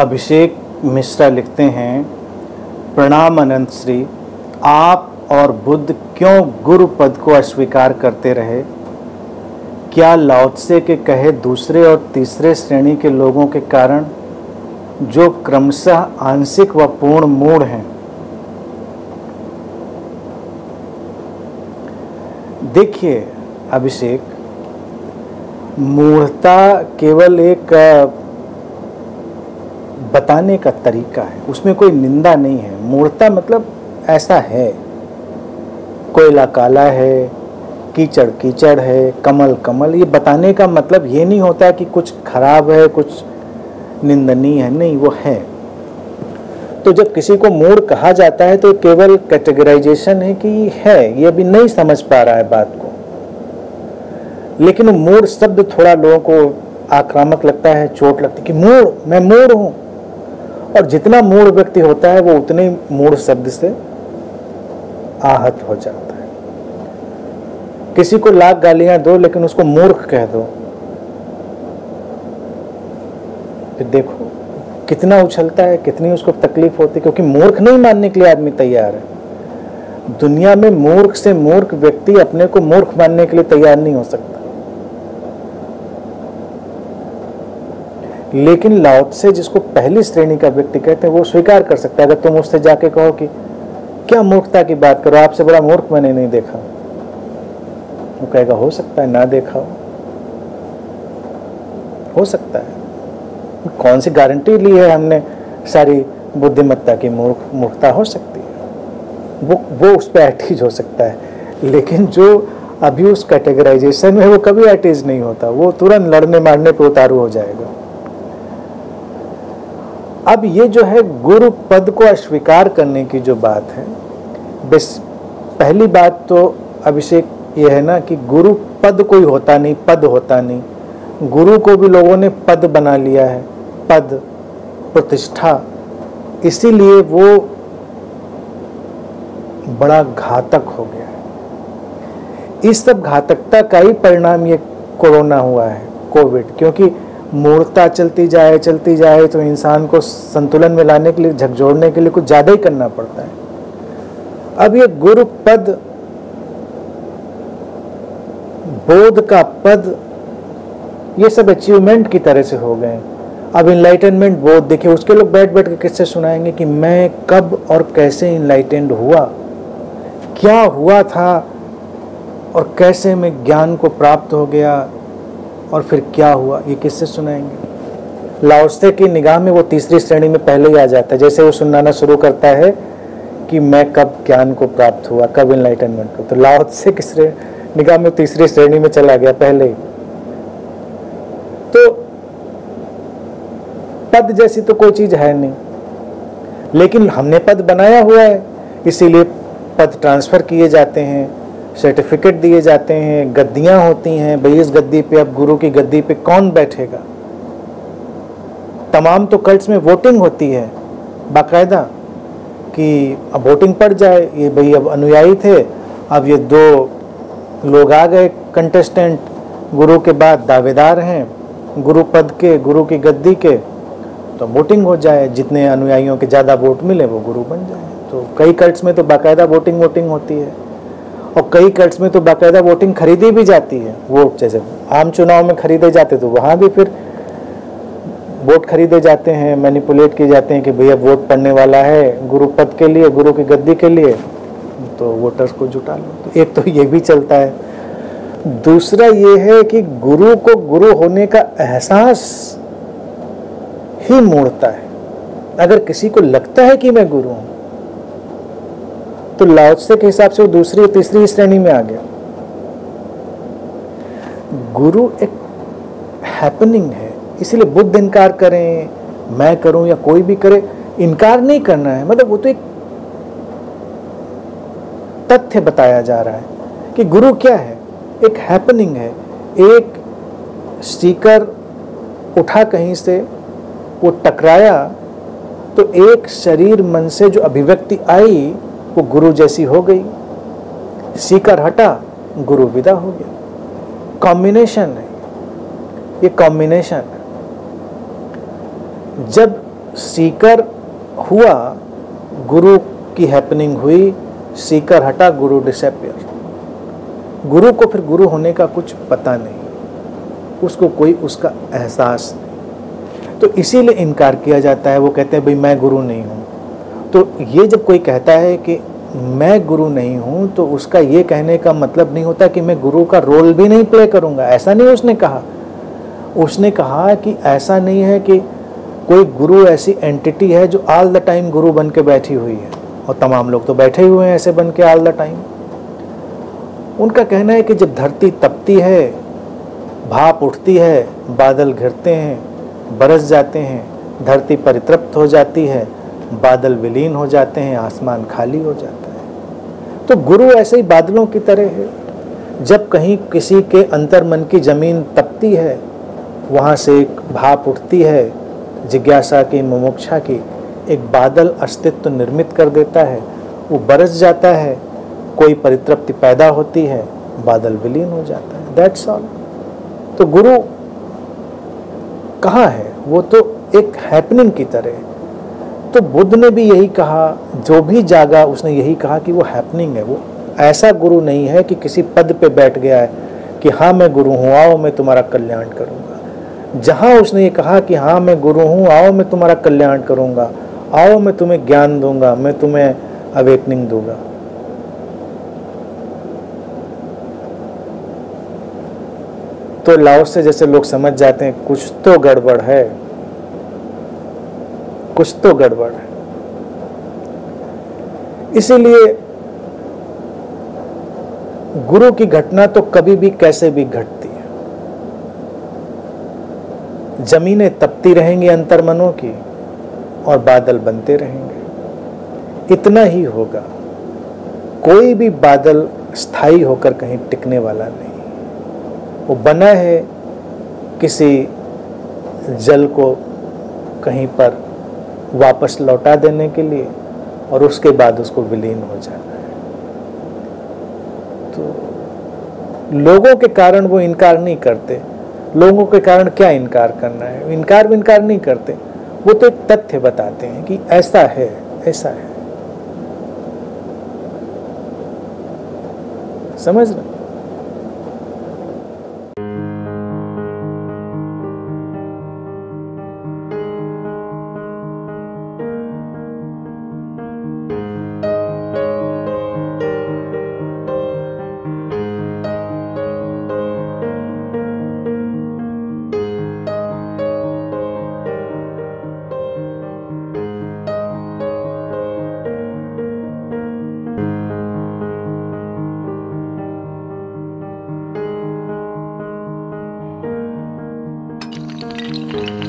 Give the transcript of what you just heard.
अभिषेक मिश्रा लिखते हैं प्रणाम अनंत श्री, आप और बुद्ध क्यों गुरु पद को अस्वीकार करते रहे? क्या लाओत्से के कहे दूसरे और तीसरे श्रेणी के लोगों के कारण, जो क्रमशः आंशिक व पूर्ण मूड हैं? देखिए, अभिषेक, मूढ़ता केवल एक बताने का तरीका है। उसमें कोई निंदा नहीं है। मूर्ता मतलब ऐसा है। कोयला काला है, कीचड़ कीचड़ है, कमल कमल। ये बताने का मतलब ये नहीं होता कि कुछ खराब है, कुछ निंदनीय है। नहीं, वो है। तो जब किसी को मूड कहा जाता है तो केवल कैटेगराइजेशन है कि है। ये अभी नहीं समझ पा रहा है बात को। लेकिन मूड शब्द थोड़ा लोगों को आक्रामक लगता है, चोट लगती है कि मूड, मैं मूड हूँ। और जितना मूड व्यक्ति होता है, वो उतने मूड शब्द से आहत हो जाता है। किसी को लाख गालियाँ दो, लेकिन उसको मूर्ख कह दो। देखो, कितना उछलता है, कितनी उसको तकलीफ़ होती है, क्योंकि मूर्ख नहीं मानने के लिए आदमी तैयार है। दुनिया में मूर्ख से मूर्ख व्यक्ति अपने को मूर्ख मानने के लिए तैयार नहीं हो सकता। लेकिन लाउत से जिसको पहली श्रेणी का व्यक्ति कहते हैं, वो स्वीकार कर सकता है। अगर तुम उससे जाके कहो कि, क्या मूर्खता की बात करो? आपसे बड़ा मूर्ख मैंने नहीं देखा। वो कहेगा, हो सकता है, ना देखा हो। हो सकता है। कौन सी गारंटी ली है हमने? सारी बुद्धिमत्ता की मूर्ख, मूर्खता हो सकती है। वो वो उस पर एटीज हो सकता है। लेकिन जो अभी उस कैटेगराइजेशन में वो कभी एटीज नहीं होता, वो तुरंत लड़ने मारने पर उतारू हो जाएगा। अब ये जो है गुरु पद को अस्वीकार करने की जो बात है, बस पहली बात तो अभिषेक ये है ना कि गुरु पद कोई होता नहीं, पद होता नहीं। गुरु को भी लोगों ने पद बना लिया है, पद, प्रतिष्ठा। इसीलिए वो बड़ा घातक हो गया है। इस सब घातकता का ही परिणाम ये कोरोना हुआ है, कोविड, क्योंकि मूर्ता चलती जाए चलती जाए तो इंसान को संतुलन में लाने के लिए झकझोड़ने के लिए कुछ ज़्यादा ही करना पड़ता है। अब ये गुरु पद, बोध का पद, ये सब अचीवमेंट की तरह से हो गए अब इनलाइटनमेंट बोध, देखिए, उसके लोग बैठ बैठ के किससे सुनाएँगे कि मैं कब और कैसे इनलाइटेंड हुआ? क्या हुआ था और कैसे मैं ज्ञान को प्राप्त हो गया? और फिर क्या हुआ? ये किससे सुनाएँगे? लाओस्ते की निगाह में वो तीसरी श्रेणी में पहले ही आ जाता है। जैसे वो सुनाना शुरू करता है कि मैं कब ज्ञान को प्राप्त हुआ, कब इनलाइटनमेंट को। तो लाओसे किस निगाह में तीसरी श्रेणी में चला गया पहले ही। तो पद जैसी तो कोई चीज़ है नहीं। लेकिन हमने पद बनाया हुआ है, इसीलिए पद ट्रांसफ़र किए जाते हैं। सर्टिफिकेट दिए जाते हैं, गद्दियाँ होती हैं, भाई इस गद्दी पे अब गुरु की गद्दी पे कौन बैठेगा? तमाम तो कल्ट्स में वोटिंग होती है। बाकायदा कि अब वोटिंग पड़ जाए, ये भाई अब अनुयायी थे, अब ये दो लोग आ गए कंटेस्टेंट गुरु के बाद दावेदार हैं, गुरु पद के, गुरु की गद्दी के तो वोटिंग हो जाए, जितने अनुयायियों के ज़्यादा वोट मिले, वो गुरु बन जाए। तो कई कल्ट्स में तो बाकायदा वोटिंग वोटिंग होती है। और कई कट्स में तो बाकायदा वोटिंग खरीदी भी जाती है वोट जैसे आम चुनाव में खरीदे जाते तो वहाँ भी फिर वोट खरीदे जाते हैं मैनिपुलेट किए जाते हैं कि भैया वोट पड़ने वाला है, गुरु पद के लिए, गुरु की गद्दी के लिए तो वोटर्स को जुटा लो। तो एक तो ये भी चलता है। दूसरा ये है कि गुरु को गुरु होने का एहसास ही मोड़ता है। अगर किसी को लगता है कि मैं गुरु हूँ तो लाओत्से के हिसाब से वो दूसरी तीसरी श्रेणी में आ गया। गुरु एक हैपनिंग है, इसीलिए बुद्ध इनकार करें, मैं करूँ या कोई भी करे, इनकार नहीं करना है। मतलब वो तो एक तथ्य बताया जा रहा है कि गुरु क्या है। एक हैपनिंग है। एक स्टीकर उठा कहीं से, वो टकराया तो एक शरीर मन से जो अभिव्यक्ति आई वो गुरु जैसी हो गई। सीकर हटा, गुरु विदा हो गया। कॉम्बिनेशन है। ये कॉम्बिनेशन है। जब सीकर हुआ, गुरु की हैपनिंग हुई, सीकर हटा, गुरु डिसपियर गुरु को फिर गुरु होने का कुछ पता नहीं। उसको कोई उसका एहसास नहीं। तो इसीलिए इनकार किया जाता है। वो कहते हैं, भाई, मैं गुरु नहीं हूँ। तो ये जब कोई कहता है कि मैं गुरु नहीं हूँ तो उसका ये कहने का मतलब नहीं होता कि मैं गुरु का रोल भी नहीं प्ले करूँगा। ऐसा नहीं उसने कहा। उसने कहा कि ऐसा नहीं है कि कोई गुरु ऐसी एंटिटी है जो ऑल द टाइम गुरु बन के बैठी हुई है। और तमाम लोग तो बैठे हुए हैं ऐसे बन के ऑल द टाइम उनका कहना है कि जब धरती तपती है, भाप उठती है, बादल घिरते हैं, बरस जाते हैं, धरती परितृप्त हो जाती है बादल विलीन हो जाते हैं, आसमान खाली हो जाता है। तो गुरु ऐसे ही बादलों की तरह है। जब कहीं किसी के अंतर मन की ज़मीन तपती है, वहाँ से एक भाप उठती है, जिज्ञासा की, मुमुक्षा की, एक बादल अस्तित्व निर्मित कर देता है, वो बरस जाता है, कोई परितृप्ति पैदा होती है, बादल विलीन हो जाता है। दैट्स ऑल तो गुरु कहाँ है? वो तो एक हैपनिंग की तरह तो बुद्ध ने भी यही कहा, जो भी जागा उसने यही कहा कि वो हैपनिंग है, वो ऐसा गुरु नहीं है कि किसी पद पे बैठ गया है कि हाँ मैं गुरु हूँ, आओ मैं तुम्हारा कल्याण करूँगा। जहाँ उसने ये कहा कि हाँ मैं गुरु हूँ, आओ मैं तुम्हारा कल्याण करूँगा, आओ मैं तुम्हें ज्ञान दूँगा, मैं तुम्हें अवेकनिंग दूँगा। तो लाओ से जैसे लोग समझ जाते हैं, कुछ तो गड़बड़ है। कुछ तो गड़बड़ है। इसीलिए गुरु की घटना तो कभी भी कैसे भी घटती है। जमीनें तपती रहेंगी अंतर्मनों की और बादल बनते रहेंगे। इतना ही होगा। कोई भी बादल स्थायी होकर कहीं टिकने वाला नहीं। वो बना है किसी जल को कहीं पर वापस लौटा देने के लिए और उसके बाद उसको विलीन हो जाना। है तो लोगों के कारण वो इनकार नहीं करते। लोगों के कारण क्या इनकार करना है? इनकार भी इनकार नहीं करते। वो तो एक तथ्य बताते हैं कि ऐसा है ऐसा है। समझ रहे Música